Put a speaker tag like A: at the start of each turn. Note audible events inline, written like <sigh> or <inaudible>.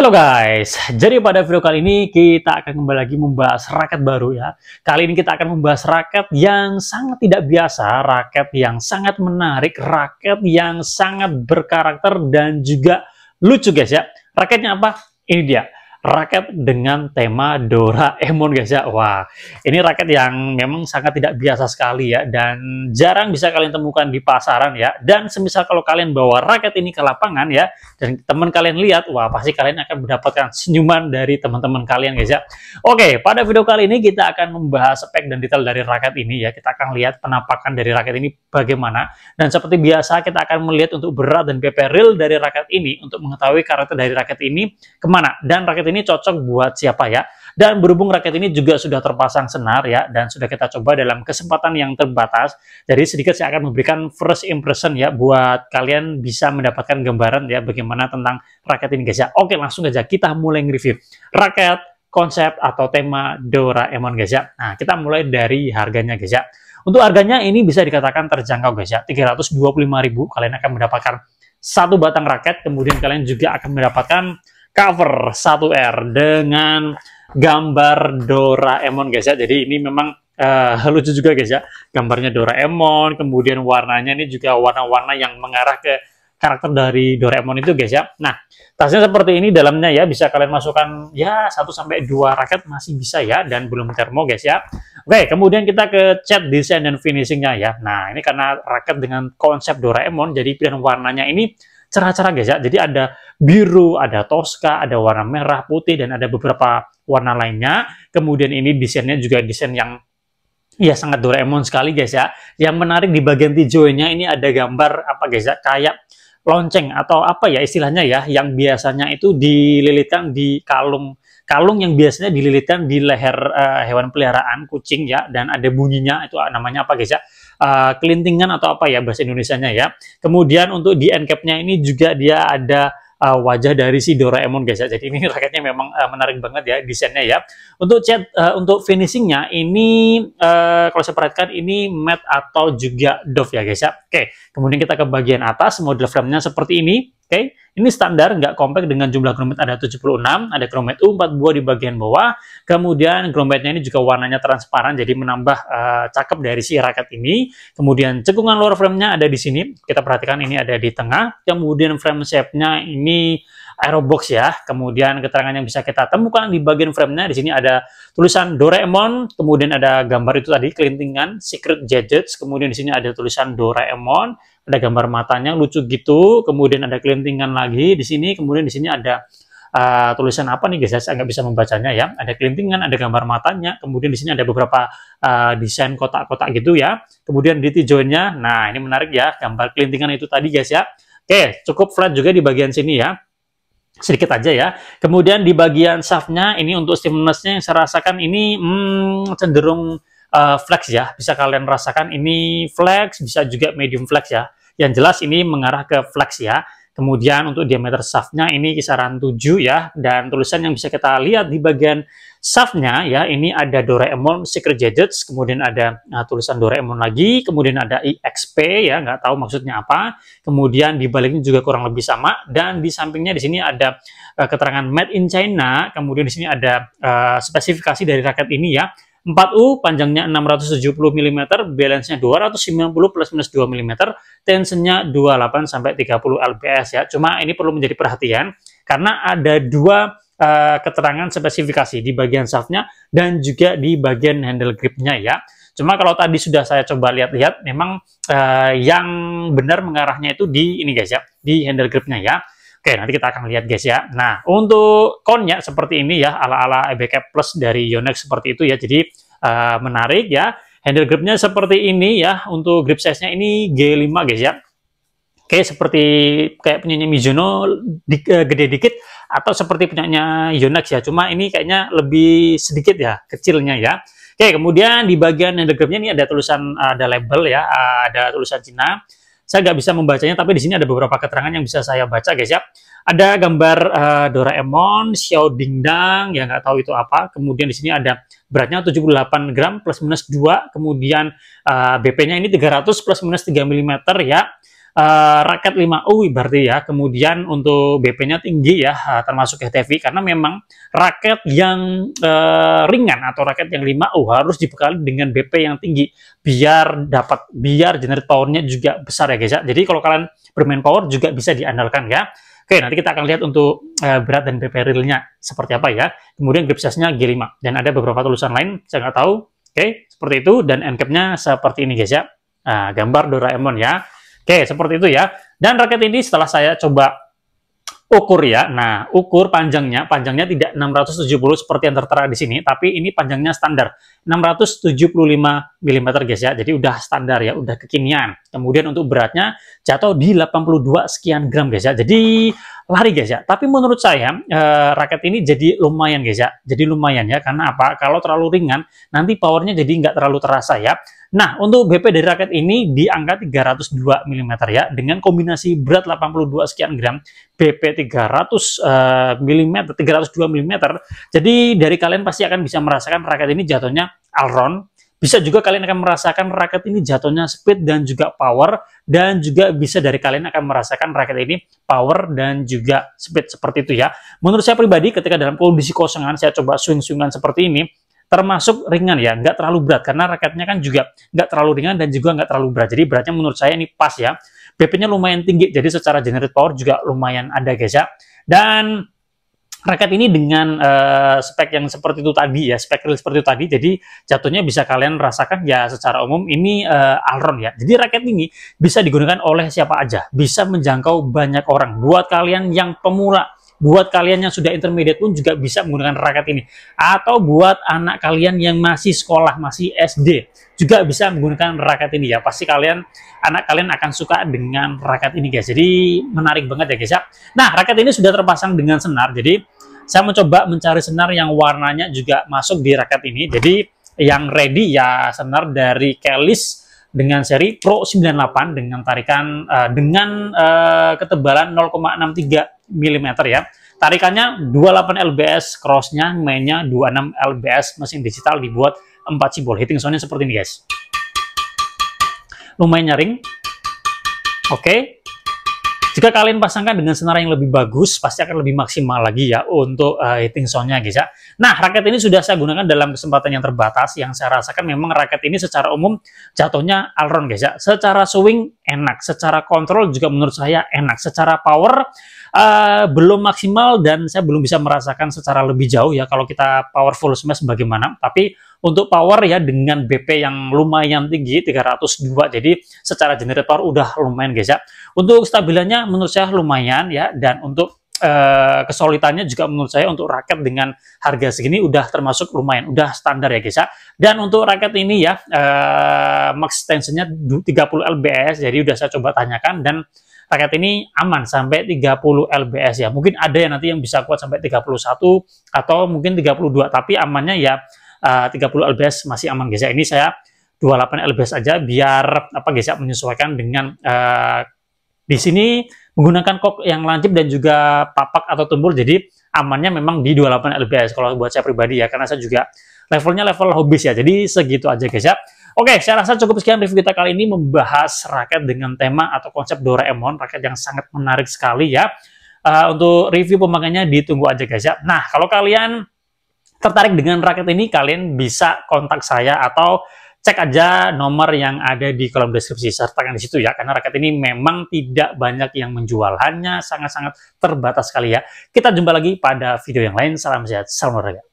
A: Halo guys, jadi pada video kali ini kita akan kembali lagi membahas raket baru ya. Kali ini kita akan membahas raket yang sangat tidak biasa, raket yang sangat menarik, raket yang sangat berkarakter dan juga lucu guys ya. Raketnya apa? Ini dia raket dengan tema Doraemon guys ya. Wah, ini raket yang memang sangat tidak biasa sekali ya dan jarang bisa kalian temukan di pasaran ya. Dan semisal kalau kalian bawa raket ini ke lapangan ya dan teman kalian lihat, wah pasti kalian akan mendapatkan senyuman dari teman-teman kalian guys ya. Oke, pada video kali ini kita akan membahas spek dan detail dari raket ini ya. Kita akan lihat penampakan dari raket ini bagaimana dan seperti biasa kita akan melihat untuk berat dan PP real dari raket ini untuk mengetahui karakter dari raket ini ke mana dan raket ini cocok buat siapa ya. Dan berhubung raket ini juga sudah terpasang senar ya, dan sudah kita coba dalam kesempatan yang terbatas, jadi sedikit saya akan memberikan first impression ya, buat kalian bisa mendapatkan gambaran ya, bagaimana tentang raket ini guys ya. Oke langsung aja kita mulai nge-review. Raket, konsep atau tema Doraemon guys ya. Nah kita mulai dari harganya guys ya. Untuk harganya ini bisa dikatakan terjangkau guys ya, 325.000 kalian akan mendapatkan satu batang raket, kemudian kalian juga akan mendapatkan cover 1R dengan gambar Doraemon guys ya. Jadi ini memang uh, lucu juga guys ya. Gambarnya Doraemon, kemudian warnanya ini juga warna-warna yang mengarah ke karakter dari Doraemon itu guys ya. Nah, tasnya seperti ini dalamnya ya bisa kalian masukkan ya 1 sampai 2 raket masih bisa ya dan belum termo guys ya. Oke, kemudian kita ke cat desain dan finishingnya ya. Nah, ini karena raket dengan konsep Doraemon jadi pilihan warnanya ini cerah-cerah guys ya. Jadi ada biru, ada toska, ada warna merah, putih, dan ada beberapa warna lainnya. Kemudian ini desainnya juga desain yang ya sangat Doraemon sekali guys ya. Yang menarik di bagian hijaunya ini ada gambar apa guys ya, kayak lonceng atau apa ya istilahnya ya, yang biasanya itu dililitkan di kalung kalung yang biasanya dililitkan di leher uh, hewan peliharaan kucing ya dan ada bunyinya itu namanya apa guys ya uh, kelintingan atau apa ya bahasa Indonesia-nya ya kemudian untuk di end cap-nya ini juga dia ada uh, wajah dari si Doraemon guys ya. Jadi ini <laughs> raketnya memang uh, menarik banget ya desainnya ya. Untuk cat uh, untuk finishingnya ini uh, kalau saya perhatikan ini matte atau juga doff ya guys ya. Oke, kemudian kita ke bagian atas model frame-nya seperti ini. Oke, ini standar nggak compact dengan jumlah grommet ada 76, ada grommet U4 buah di bagian bawah. Kemudian grommetnya ini juga warnanya transparan jadi menambah uh, cakep dari si raket ini. Kemudian cekungan luar frame-nya ada di sini. Kita perhatikan ini ada di tengah. Kemudian frame shape-nya ini aerobox ya. Kemudian keterangan yang bisa kita temukan di bagian frame-nya di sini ada tulisan Doraemon, kemudian ada gambar itu tadi kelintingan Secret Gadgets, kemudian di sini ada tulisan Doraemon, ada gambar matanya lucu gitu, kemudian ada kelintingan lagi di sini, kemudian di sini ada uh, tulisan apa nih guys, saya nggak bisa membacanya ya, ada kelintingan, ada gambar matanya, kemudian di sini ada beberapa uh, desain kotak-kotak gitu ya, kemudian di tijonya, nah ini menarik ya, gambar kelintingan itu tadi guys ya, oke cukup flat juga di bagian sini ya, sedikit aja ya. Kemudian di bagian shaftnya ini untuk stimulusnya yang saya rasakan ini hmm, cenderung uh, flex ya. Bisa kalian rasakan ini flex, bisa juga medium flex ya. Yang jelas ini mengarah ke flex ya. Kemudian untuk diameter shaftnya ini kisaran 7 ya. Dan tulisan yang bisa kita lihat di bagian shaftnya ya, ini ada Doraemon Secret Gadgets, kemudian ada nah, tulisan Doraemon lagi, kemudian ada IXP ya, nggak tahu maksudnya apa. Kemudian di baliknya juga kurang lebih sama. Dan di sampingnya di sini ada uh, keterangan Made in China, kemudian di sini ada uh, spesifikasi dari raket ini ya 4U panjangnya 670 mm, balance-nya 290 plus minus 2 mm, tensionnya 28 sampai 30 lbs ya. Cuma ini perlu menjadi perhatian karena ada dua uh, keterangan spesifikasi di bagian shaftnya dan juga di bagian handle gripnya ya. Cuma kalau tadi sudah saya coba lihat-lihat, memang uh, yang benar mengarahnya itu di ini guys ya, di handle gripnya ya. Oke, nanti kita akan lihat guys ya. Nah, untuk konnya seperti ini ya, ala-ala EBK Plus dari Yonex seperti itu ya. Jadi uh, menarik ya. Handle gripnya seperti ini ya. Untuk grip size-nya ini G5 guys ya. Oke, seperti kayak punyanya Mizuno di, uh, gede dikit atau seperti punyanya Yonex ya. Cuma ini kayaknya lebih sedikit ya, kecilnya ya. Oke, kemudian di bagian handle gripnya ini ada tulisan ada label ya, ada tulisan Cina. Saya nggak bisa membacanya, tapi di sini ada beberapa keterangan yang bisa saya baca, guys ya. Ada gambar uh, Doraemon, Xiao Dingdang, ya nggak tahu itu apa. Kemudian di sini ada beratnya 78 gram plus minus 2. Kemudian uh, eh, BP-nya ini 300 plus minus 3 mm ya. Uh, raket 5U berarti ya. Kemudian untuk BP-nya tinggi ya, uh, termasuk HTV karena memang raket yang uh, ringan atau raket yang 5U harus dibekali dengan BP yang tinggi biar dapat biar generate powernya juga besar ya guys ya. Jadi kalau kalian bermain power juga bisa diandalkan ya. Oke, nanti kita akan lihat untuk uh, berat dan BP realnya seperti apa ya. Kemudian grip size-nya G5 dan ada beberapa tulisan lain saya nggak tahu. Oke, seperti itu dan end cap-nya seperti ini guys ya. Nah, gambar Doraemon ya. Oke, seperti itu ya. Dan raket ini setelah saya coba ukur ya. Nah, ukur panjangnya, panjangnya tidak 670 seperti yang tertera di sini, tapi ini panjangnya standar 675 mm guys ya. Jadi udah standar ya, udah kekinian. Kemudian untuk beratnya jatuh di 82 sekian gram guys ya. Jadi lari guys ya. Tapi menurut saya eh, raket ini jadi lumayan guys ya. Jadi lumayan ya karena apa? Kalau terlalu ringan nanti powernya jadi nggak terlalu terasa ya. Nah, untuk BP dari raket ini di angka 302 mm ya, dengan kombinasi berat 82 sekian gram, BP 300 uh, mm, 302 mm. Jadi dari kalian pasti akan bisa merasakan raket ini jatuhnya alron. Bisa juga kalian akan merasakan raket ini jatuhnya speed dan juga power. Dan juga bisa dari kalian akan merasakan raket ini power dan juga speed seperti itu ya. Menurut saya pribadi ketika dalam kondisi kosongan saya coba swing-swingan seperti ini, termasuk ringan ya, nggak terlalu berat karena raketnya kan juga nggak terlalu ringan dan juga nggak terlalu berat. Jadi beratnya menurut saya ini pas ya. BP-nya lumayan tinggi, jadi secara generate power juga lumayan ada guys ya. Dan raket ini dengan uh, spek yang seperti itu tadi ya, spek real seperti itu tadi, jadi jatuhnya bisa kalian rasakan ya secara umum ini uh, Alron ya. Jadi raket ini bisa digunakan oleh siapa aja, bisa menjangkau banyak orang. Buat kalian yang pemula, buat kalian yang sudah intermediate pun juga bisa menggunakan raket ini. Atau buat anak kalian yang masih sekolah, masih SD, juga bisa menggunakan raket ini ya. Pasti kalian, anak kalian akan suka dengan raket ini guys. Jadi menarik banget ya guys ya. Nah, raket ini sudah terpasang dengan senar. Jadi saya mencoba mencari senar yang warnanya juga masuk di raket ini. Jadi yang ready ya senar dari Kelis dengan seri Pro 98 dengan tarikan uh, dengan uh, ketebalan 0,63 mm ya. Tarikannya 28 lbs, crossnya mainnya 26 lbs, mesin digital dibuat 4 simbol. Hitting soundnya seperti ini guys. Lumayan nyaring. Oke. Okay. Jika kalian pasangkan dengan senar yang lebih bagus, pasti akan lebih maksimal lagi ya untuk uh, hitting soundnya guys ya. Nah, raket ini sudah saya gunakan dalam kesempatan yang terbatas. Yang saya rasakan memang raket ini secara umum jatuhnya alron guys ya. Secara swing enak, secara kontrol juga menurut saya enak. Secara power uh, belum maksimal dan saya belum bisa merasakan secara lebih jauh ya kalau kita powerful smash bagaimana. Tapi untuk power ya dengan BP yang lumayan tinggi 302 jadi secara generator udah lumayan guys ya. Untuk stabilannya menurut saya lumayan ya dan untuk uh, kesolidannya juga menurut saya untuk raket dengan harga segini udah termasuk lumayan, udah standar ya guys ya. Dan untuk raket ini ya uh, max tensionnya 30 lbs jadi udah saya coba tanyakan dan raket ini aman sampai 30 lbs ya. Mungkin ada yang nanti yang bisa kuat sampai 31 atau mungkin 32 tapi amannya ya uh, 30 lbs masih aman guys ya. Ini saya 28 lbs aja biar apa guys ya menyesuaikan dengan uh, di sini menggunakan kok yang lancip dan juga papak atau tumbul jadi amannya memang di 28 lbs kalau buat saya pribadi ya karena saya juga levelnya level hobis ya. Jadi segitu aja guys ya. Oke, saya rasa cukup sekian review kita kali ini membahas raket dengan tema atau konsep Doraemon, raket yang sangat menarik sekali ya. Uh, untuk review pemakaiannya ditunggu aja guys ya. Nah, kalau kalian tertarik dengan raket ini, kalian bisa kontak saya atau cek aja nomor yang ada di kolom deskripsi sertakan di situ ya karena raket ini memang tidak banyak yang menjual. Hanya sangat-sangat terbatas sekali ya. Kita jumpa lagi pada video yang lain. Salam sehat salam olahraga